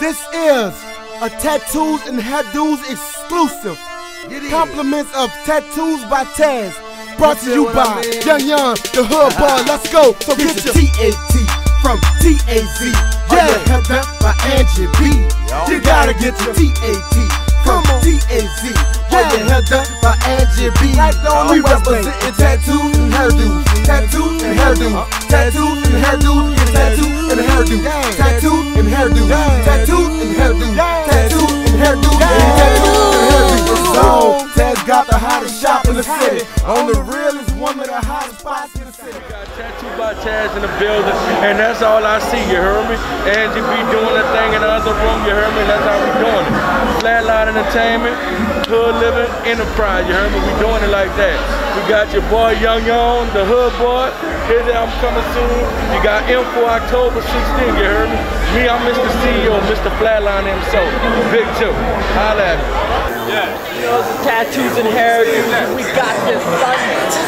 This is a Tattoos and Hairdos exclusive. Compliments of Tattoos by Taz. Brought to you by Young Young, the Hood Boy. Ah. Let's go. So get your T-A-T from T-A-Z. Yeah. Cut that by Angie B. You gotta get your T-A-T from T-A-Z. Yeah, your hair done by Angie B. We the West Bank. representing tattoos and hairdos. Tattoos and hairdos. Uh-huh. Tattoos and hairdos. Tattoos and hairdos. Tattoos and hairdos. Tattoos got the hottest shop in the city. On the realest one of the hottest spots in the city. Got Tattoo by Taz in the building, and that's all I see, you heard me? Angie be doing the thing in the other room, you heard me? That's how we doing it. Flatline Entertainment, Hood Living Enterprise, you heard me? We doing it like that. We got your boy Young Young, the Hood Boy. His album coming soon. You got M4 October 16, you heard me? Me, I'm Mr. CEO, Mr. Flatline himself. Big Two. Holla at me. Tattoos and hair. We got this,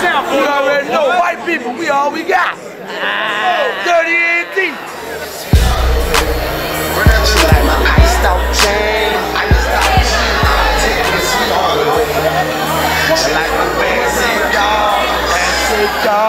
son. You already know, white people, we all we got. Ah. 38 deep. Like my chain. Like my fancy. Fancy.